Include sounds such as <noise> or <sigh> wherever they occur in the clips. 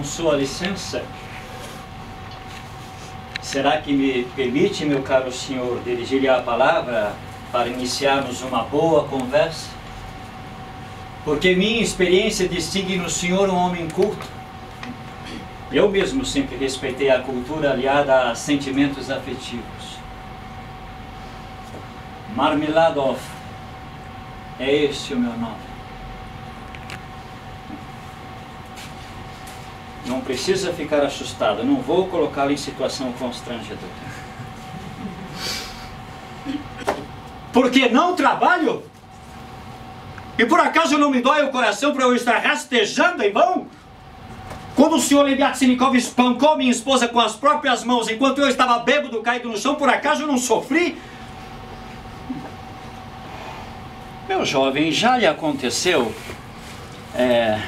com sua licença, será que me permite, meu caro senhor, dirigir-lhe a palavra para iniciarmos uma boa conversa? Porque minha experiência distingue no senhor um homem culto. Eu mesmo sempre respeitei a cultura aliada a sentimentos afetivos. Marmeladov é esse o meu nome. Não precisa ficar assustado, não vou colocá-lo em situação constrangedora. Porque não trabalho? E por acaso não me dói o coração para eu estar rastejando em vão? Quando o senhor Leviatzinikov espancou minha esposa com as próprias mãos enquanto eu estava bêbado caído no chão, por acaso eu não sofri? Meu jovem, já lhe aconteceu? É,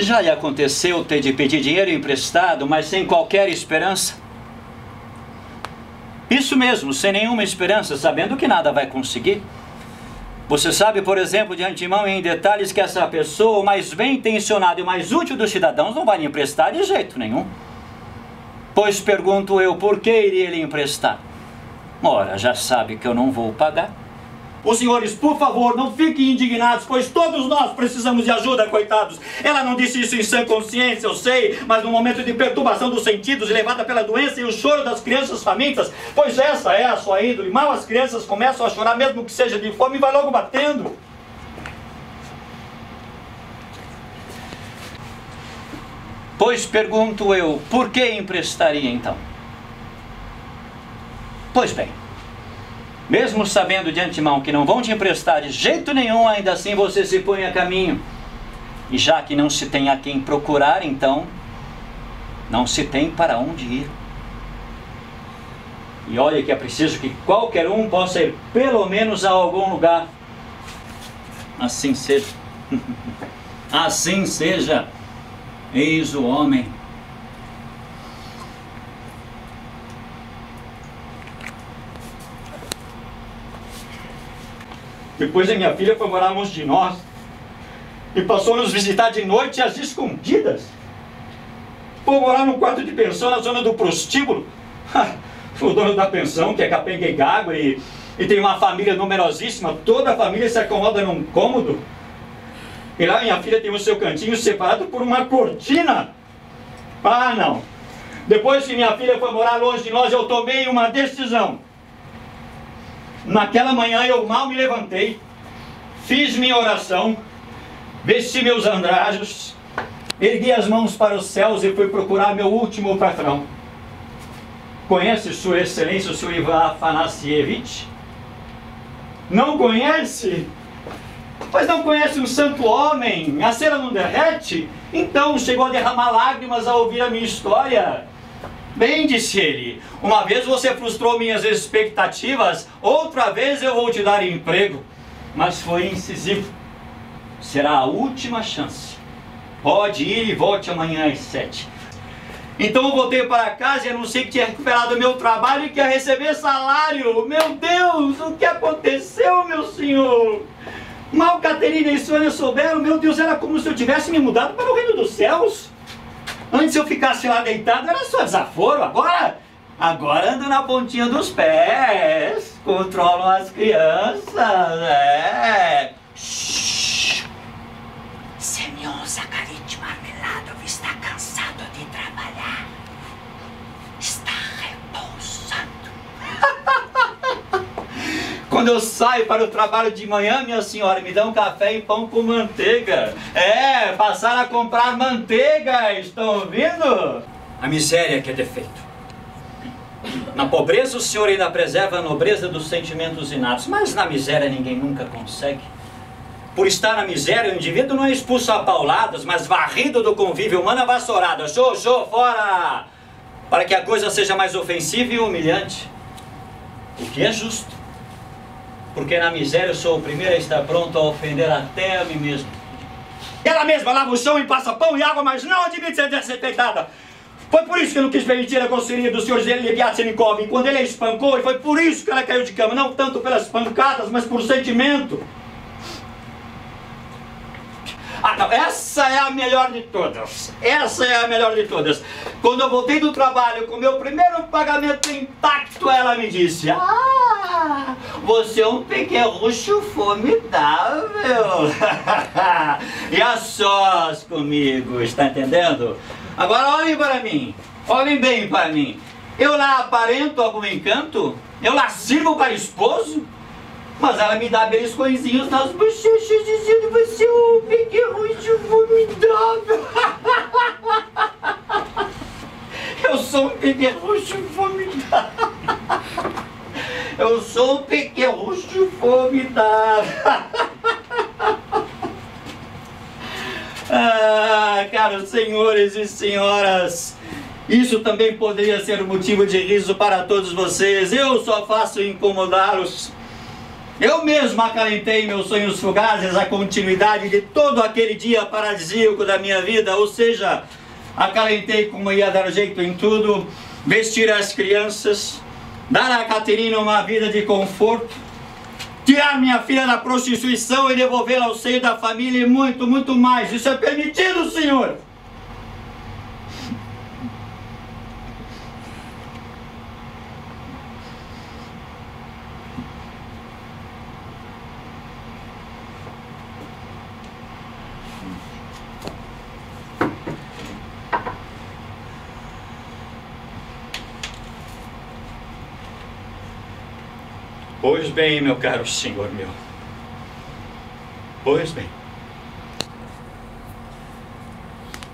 já lhe aconteceu ter de pedir dinheiro emprestado, mas sem qualquer esperança? Isso mesmo, sem nenhuma esperança, sabendo que nada vai conseguir. Você sabe, por exemplo, de antemão em detalhes que essa pessoa, o mais bem intencionada e mais útil dos cidadãos, não vai lhe emprestar de jeito nenhum. Pois pergunto eu, por que iria lhe emprestar? Ora, já sabe que eu não vou pagar. Os senhores, por favor, não fiquem indignados, pois todos nós precisamos de ajuda, coitados. Ela não disse isso em sã consciência, eu sei, mas no momento de perturbação dos sentidos, levada pela doença e o choro das crianças famintas, pois essa é a sua índole. Mal as crianças começam a chorar, mesmo que seja de fome, e vai logo batendo. Pois pergunto eu, por que emprestaria então? Pois bem, mesmo sabendo de antemão que não vão te emprestar de jeito nenhum, ainda assim você se põe a caminho. E já que não se tem a quem procurar, então não se tem para onde ir. E olha que é preciso que qualquer um possa ir pelo menos a algum lugar. Assim seja. <laughs> assim seja. Eis o homem Depois a minha filha foi morar longe de nós e passou a nos visitar de noite às escondidas. Foi morar num quarto de pensão na zona do prostíbulo. <laughs> o dono da pensão, que é capenga e gago, e, e tem uma família numerosíssima, toda a família se acomoda num cômodo. E lá minha filha tem o seu cantinho separado por uma cortina. Ah, não. Depois que minha filha foi morar longe de nós, eu tomei uma decisão. Naquela manhã eu mal me levantei, fiz minha oração, vesti meus andrajos, ergui as mãos para os céus e fui procurar meu último patrão. Conhece Sua Excelência o Sr. Ivan Afanassievich? Não conhece? Pois não conhece um santo homem? A cera não derrete? Então chegou a derramar lágrimas ao ouvir a minha história. Bem, disse ele, uma vez você frustrou minhas expectativas, outra vez eu vou te dar emprego. Mas foi incisivo. Será a última chance. Pode ir e volte amanhã às sete. Então eu voltei para casa e anunciei que tinha recuperado meu trabalho e que ia receber salário. Meu Deus, o que aconteceu, meu senhor? Mal Caterina e Sônia souberam, meu Deus, era como se eu tivesse me mudado para o reino dos céus. Antes eu ficasse lá deitado, era só desaforo. Agora, agora ando na pontinha dos pés. Controlam as crianças. É. Senhor Zacarias Marmeladov está cansado de trabalhar. Está repousando. Quando eu saio para o trabalho de manhã, minha senhora, me um café e pão com manteiga. É, passar a comprar manteiga, estão ouvindo? A miséria que é defeito. Na pobreza o Senhor ainda preserva a nobreza dos sentimentos inatos, mas na miséria ninguém nunca consegue. Por estar na miséria, o indivíduo não é expulso a pauladas, mas varrido do convívio humano a vassourada. Show, show, fora! Para que a coisa seja mais ofensiva e humilhante. O que é justo porque na miséria eu sou o primeiro a estar pronto a ofender até a mim mesmo. Ela mesma lava o chão e passa pão e água, mas não admite ser desrespeitada. Foi por isso que eu não quis permitir a grosseria do senhor Leviatsenikov quando ele a espancou, e foi por isso que ela caiu de cama, não tanto pelas pancadas, mas por sentimento. Ah, essa é a melhor de todas. Essa é a melhor de todas. Quando eu voltei do trabalho com meu primeiro pagamento intacto, ela me disse: Ah, você é um pequerrucho formidável. <laughs> e a sós comigo, está entendendo? Agora olhem para mim. Olhem bem para mim. Eu lá aparento algum encanto? Eu lá sirvo para esposo? Mas ela me dá beliscõezinhos nas bochechas dizendo você é um <laughs> pequerrucho formidável. Eu sou um pequerrucho formidável. Eu sou um pequerrucho formidável. Ah, caros senhores e senhoras, isso também poderia ser motivo de riso para todos vocês. Eu só faço incomodá-los. Eu mesmo acalentei meus sonhos fugazes, a continuidade de todo aquele dia paradisíaco da minha vida, ou seja, acalentei como ia dar jeito em tudo, vestir as crianças, dar a Caterina uma vida de conforto, tirar minha filha da prostituição e devolvê-la ao seio da família e muito, muito mais. Isso é permitido, senhor. Pois bem, meu caro senhor meu. Pois bem.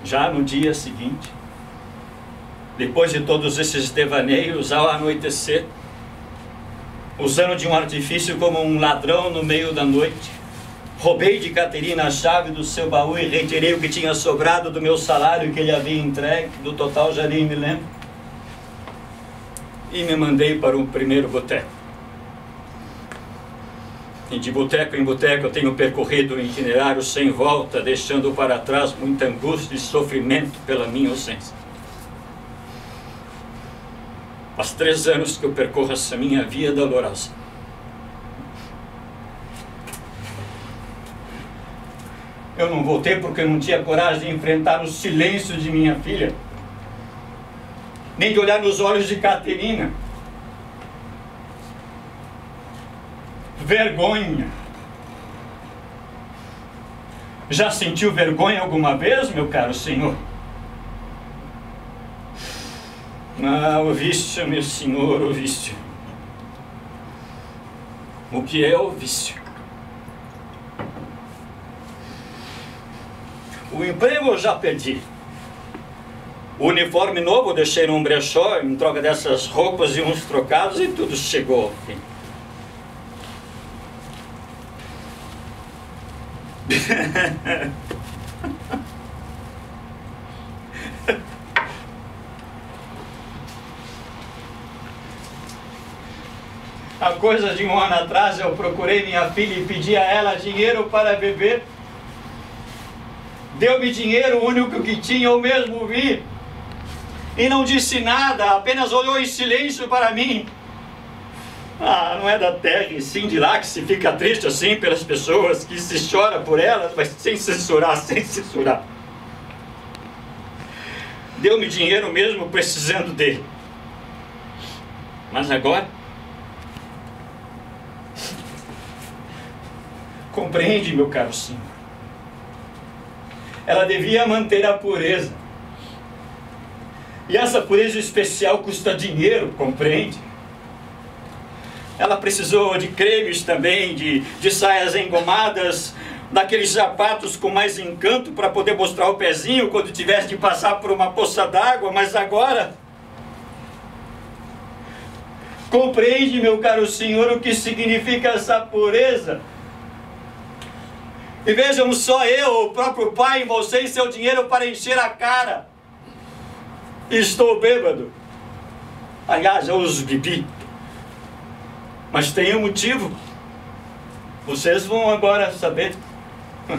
Já no dia seguinte, depois de todos esses devaneios, ao anoitecer, usando de um artifício como um ladrão no meio da noite, roubei de Caterina a chave do seu baú e retirei o que tinha sobrado do meu salário que ele havia entregue, do total já nem me lembro, e me mandei para o primeiro boteco. De boteco em boteco eu tenho percorrido um itinerário sem volta, deixando para trás muita angústia e sofrimento pela minha ausência. Faz três anos que eu percorro essa minha via dolorosa. Eu não voltei porque eu não tinha coragem de enfrentar o silêncio de minha filha, nem de olhar nos olhos de Caterina. Vergonha. Já sentiu vergonha alguma vez, meu caro senhor? Ah, o vício, meu senhor, o vício. O que é o vício? O emprego eu já perdi. O uniforme novo eu deixei num brechó em troca dessas roupas e uns trocados e tudo chegou ao fim. <laughs> Há coisa de um ano atrás eu procurei minha filha e pedi a ela dinheiro para beber. Deu-me dinheiro, o único que tinha, eu mesmo vi. E não disse nada, apenas olhou em silêncio para mim. Ah, não é da terra e sim de lá que se fica triste assim pelas pessoas, que se chora por elas, mas sem censurar, <laughs> sem censurar. Deu-me dinheiro mesmo precisando dele. Mas agora. Compreende, meu caro senhor. Ela devia manter a pureza. E essa pureza especial custa dinheiro, compreende? Ela precisou de cremes também, de, de saias engomadas, daqueles sapatos com mais encanto para poder mostrar o pezinho quando tivesse de passar por uma poça d'água, mas agora. Compreende, meu caro senhor, o que significa essa pureza? E vejam só eu, o próprio pai, em você e seu dinheiro para encher a cara. Estou bêbado. Aliás, eu os bebi. Mas tem um motivo. Vocês vão agora saber. <laughs>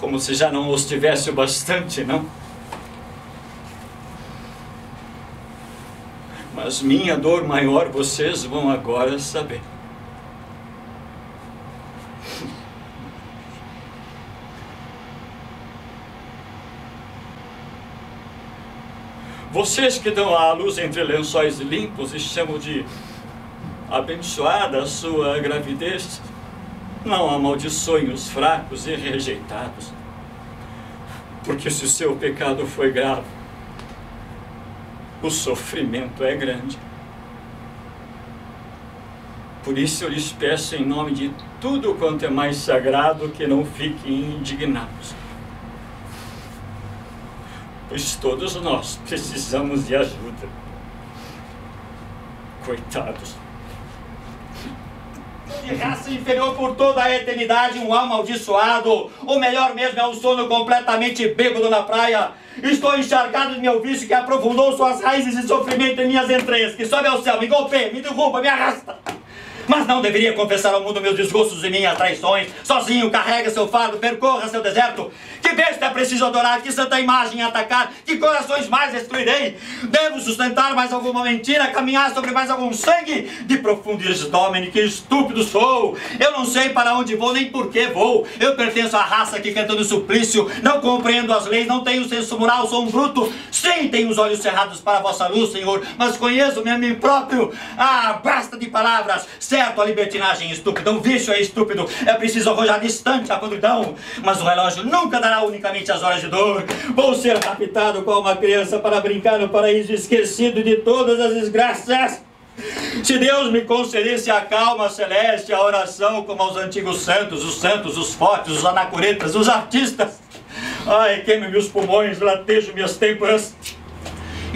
Como se já não os tivesse o bastante, não? Mas minha dor maior vocês vão agora saber. <laughs> Vocês que dão à luz entre lençóis limpos e chamam de abençoada a sua gravidez, não amaldiçoem os fracos e rejeitados. Porque se o seu pecado foi grave, o sofrimento é grande. Por isso eu lhes peço em nome de tudo quanto é mais sagrado que não fiquem indignados. Pois todos nós precisamos de ajuda. Coitados. De raça inferior por toda a eternidade, um amaldiçoado. O melhor mesmo é um sono completamente bêbado na praia. Estou encharcado de meu vício que aprofundou suas raízes e sofrimento em minhas entranhas, que sobe ao céu, me golpeia, me derruba, me arrasta. Mas não deveria confessar ao mundo meus desgostos e minhas traições. Sozinho, carrega seu fardo, percorra seu deserto. Que besta é preciso adorar, que santa imagem atacar, que corações mais destruirei. Devo sustentar mais alguma mentira, caminhar sobre mais algum sangue? De profundo esdômene, que estúpido sou. Eu não sei para onde vou, nem por que vou. Eu pertenço à raça que canta no suplício. Não compreendo as leis, não tenho senso moral, sou um bruto. Sim, tenho os olhos cerrados para a vossa luz, Senhor, mas conheço-me a mim próprio. Ah, basta de palavras. Certo, a libertinagem estúpida, o vício é estúpido, é preciso arrojar distante a podridão, mas o relógio nunca dará unicamente as horas de dor. Vou ser raptado como uma criança para brincar no paraíso esquecido de todas as desgraças. Se Deus me concedesse a calma celeste, a oração como aos antigos santos, os santos, os fortes, os anacoretas, os artistas. Ai, queime-me os pulmões, latejo minhas têmporas.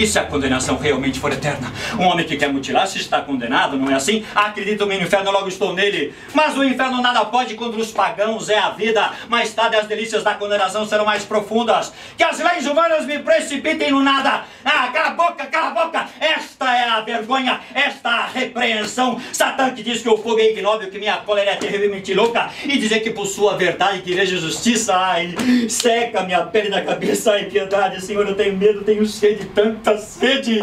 E se a condenação realmente for eterna? Um homem que quer mutilar se está condenado, não é assim? Acredito-me no inferno, logo estou nele. Mas o inferno nada pode contra os pagãos, é a vida. Mais tarde as delícias da condenação serão mais profundas. Que as leis humanas me precipitem no nada. Ah, cala a boca, cala a boca. Esta é a vergonha, esta é a repreensão. Satã que diz que o fogo é ignóbil, que minha cólera é terrivelmente louca. E dizer que por sua verdade que vejo justiça. Ai, seca minha pele da cabeça. Ai, piedade, Senhor, eu tenho medo, tenho sede tanta sede.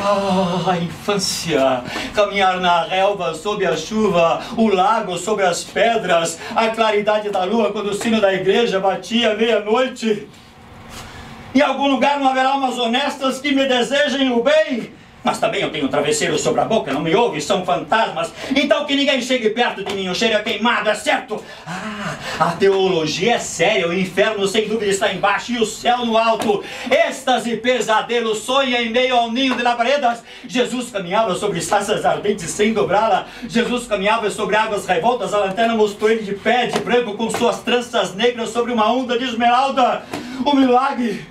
Ah, a infância. Caminhar na relva sob a chuva, o lago sobre as pedras, a claridade da lua quando o sino da igreja batia meia-noite. Em algum lugar não haverá almas honestas que me desejem o bem. Mas também eu tenho travesseiro sobre a boca, não me ouve, são fantasmas. Então que ninguém chegue perto de mim, o cheiro é queimado, é certo? Ah, a teologia é séria, o inferno sem dúvida está embaixo e o céu no alto. Êxtase pesadelo, sonha em meio ao ninho de labaredas. Jesus caminhava sobre sarças ardentes sem dobrá-la. Jesus caminhava sobre águas revoltas, a lanterna mostrou ele de pé, de branco, com suas tranças negras sobre uma onda de esmeralda. O milagre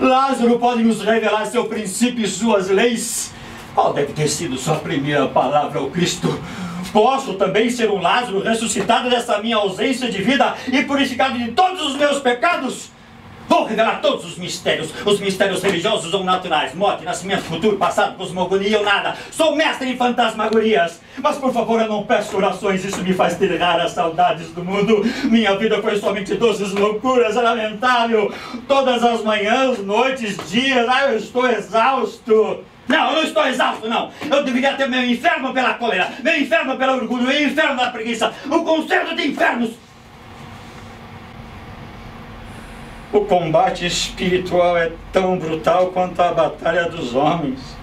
Lázaro pode nos revelar seu princípio e suas leis. Qual deve ter sido sua primeira palavra ao Cristo? Posso também ser um Lázaro ressuscitado dessa minha ausência de vida e purificado de todos os meus pecados? Vou revelar todos os mistérios, os mistérios religiosos ou naturais, morte, nascimento, futuro, passado, cosmogonia ou nada. Sou mestre em fantasmagorias. Mas por favor, eu não peço orações, isso me faz ter raras saudades do mundo. Minha vida foi somente doces loucuras, é lamentável. Todas as manhãs, noites, dias, ah, eu estou exausto. Não, eu não estou exausto, não. Eu deveria ter meu inferno pela cólera, meu inferno pelo orgulho, meu inferno da preguiça, um concerto de infernos. O combate espiritual é tão brutal quanto a batalha dos homens.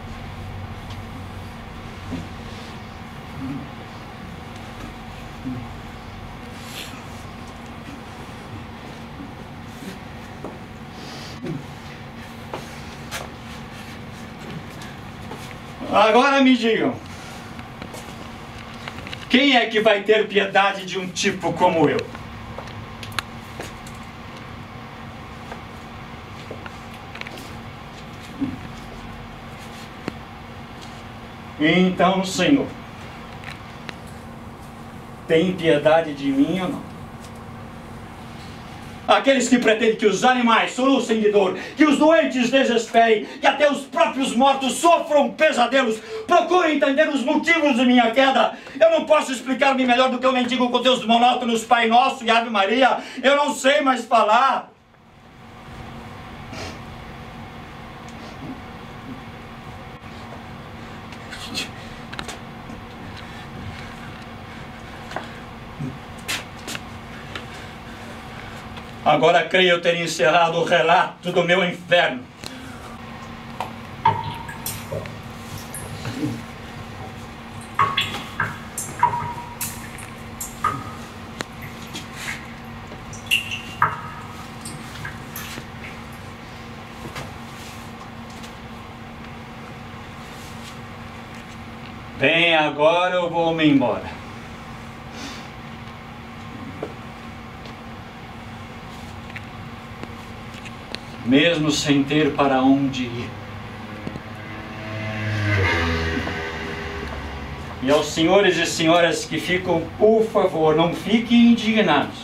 Agora me digam, quem é que vai ter piedade de um tipo como eu? Então, Senhor, tem piedade de mim ou não? Aqueles que pretendem que os animais solucem de dor, que os doentes desesperem, que até os próprios mortos sofram pesadelos, procurem entender os motivos de minha queda. Eu não posso explicar-me melhor do que eu mendigo com Deus monótonos, Pai Nosso e Ave Maria. Eu não sei mais falar. Agora creio ter encerrado o relato do meu inferno. Bem, agora eu vou me embora. Mesmo sem ter para onde ir. E aos senhores e senhoras que ficam, por favor, não fiquem indignados.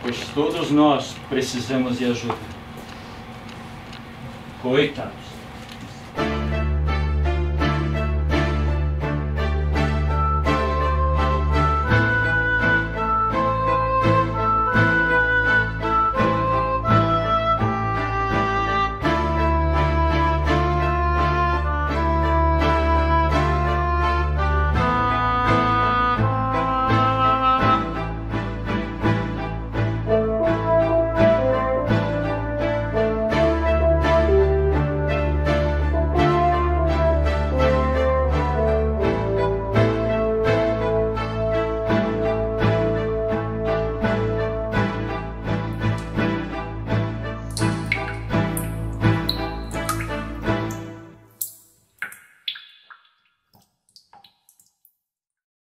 Pois todos nós precisamos de ajuda. Coitados.